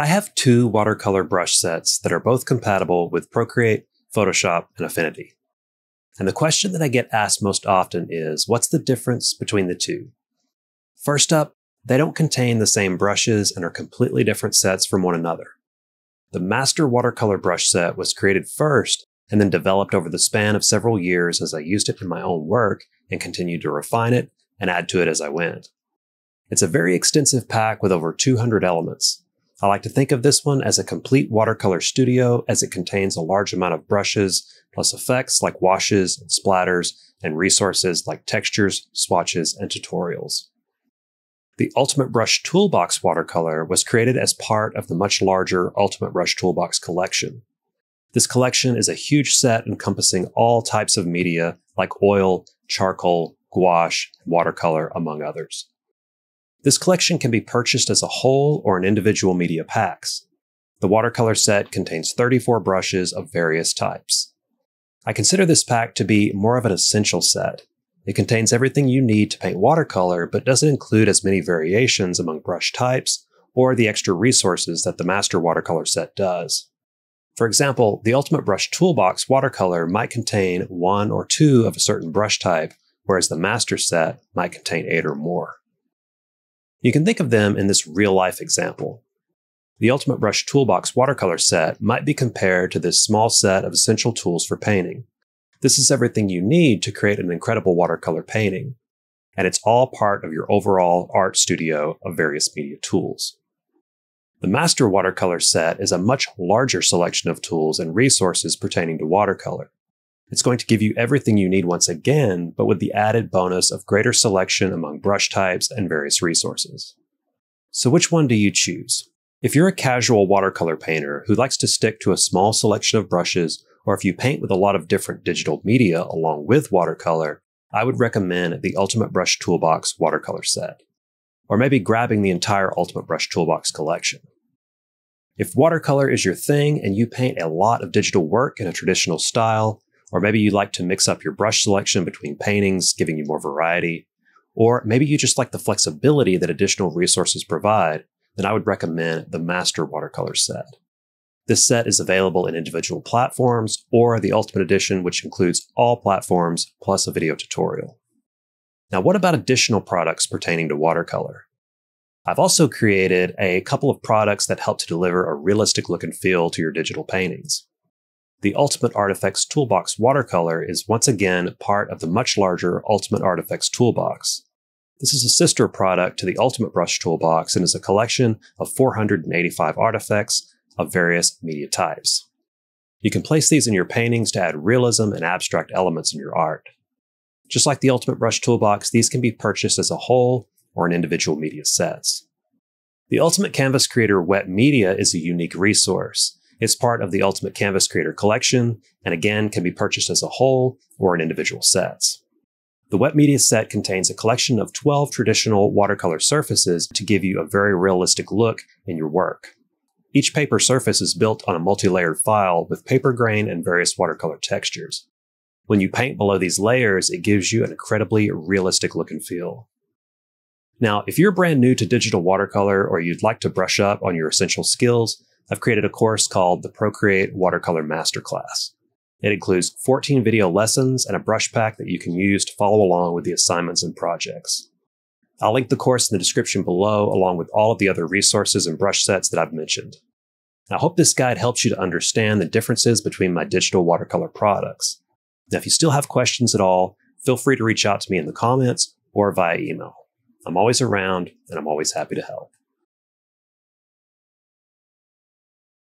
I have two watercolor brush sets that are both compatible with Procreate, Photoshop, and Affinity. And the question that I get asked most often is what's the difference between the two? First up, they don't contain the same brushes and are completely different sets from one another. The master watercolor brush set was created first and then developed over the span of several years as I used it in my own work and continued to refine it and add to it as I went. It's a very extensive pack with over 200 elements. I like to think of this one as a complete watercolor studio as it contains a large amount of brushes, plus effects like washes and splatters, and resources like textures, swatches, and tutorials. The Ultimate Brush Toolbox watercolor was created as part of the much larger Ultimate Brush Toolbox collection. This collection is a huge set encompassing all types of media like oil, charcoal, gouache, watercolor, among others. This collection can be purchased as a whole or in individual media packs. The watercolor set contains 34 brushes of various types. I consider this pack to be more of an essential set. It contains everything you need to paint watercolor, but doesn't include as many variations among brush types or the extra resources that the master watercolor set does. For example, the Ultimate Brush Toolbox watercolor might contain one or two of a certain brush type, whereas the master set might contain eight or more. You can think of them in this real life example. The Ultimate Brush Toolbox watercolor set might be compared to this small set of essential tools for painting. This is everything you need to create an incredible watercolor painting, and it's all part of your overall art studio of various media tools. The Master Watercolor set is a much larger selection of tools and resources pertaining to watercolor. It's going to give you everything you need once again, but with the added bonus of greater selection among brush types and various resources. So which one do you choose? If you're a casual watercolor painter who likes to stick to a small selection of brushes, or if you paint with a lot of different digital media along with watercolor, I would recommend the Ultimate Brush Toolbox watercolor set. Or maybe grabbing the entire Ultimate Brush Toolbox collection. If watercolor is your thing and you paint a lot of digital work in a traditional style, or maybe you like to mix up your brush selection between paintings, giving you more variety. Or maybe you just like the flexibility that additional resources provide, then I would recommend the Master Watercolor set. This set is available in individual platforms or the Ultimate Edition, which includes all platforms plus a video tutorial. Now, what about additional products pertaining to watercolor? I've also created a couple of products that help to deliver a realistic look and feel to your digital paintings the Ultimate Art Effects Toolbox watercolor is once again part of the much larger Ultimate Art Effects Toolbox. This is a sister product to the Ultimate Brush Toolbox and is a collection of 485 artifacts of various media types. You can place these in your paintings to add realism and abstract elements in your art. Just like the Ultimate Brush Toolbox, these can be purchased as a whole or in individual media sets. The Ultimate Canvas Creator Wet Media is a unique resource. It's part of the Ultimate Canvas Creator Collection, and again can be purchased as a whole or in individual sets. The wet media set contains a collection of 12 traditional watercolor surfaces to give you a very realistic look in your work. Each paper surface is built on a multi-layered file with paper grain and various watercolor textures. When you paint below these layers, it gives you an incredibly realistic look and feel. Now, if you're brand new to digital watercolor or you'd like to brush up on your essential skills, I've created a course called the Procreate Watercolor Masterclass. It includes 14 video lessons and a brush pack that you can use to follow along with the assignments and projects. I'll link the course in the description below, along with all of the other resources and brush sets that I've mentioned. I hope this guide helps you to understand the differences between my digital watercolor products. Now, if you still have questions at all, feel free to reach out to me in the comments or via email. I'm always around and I'm always happy to help.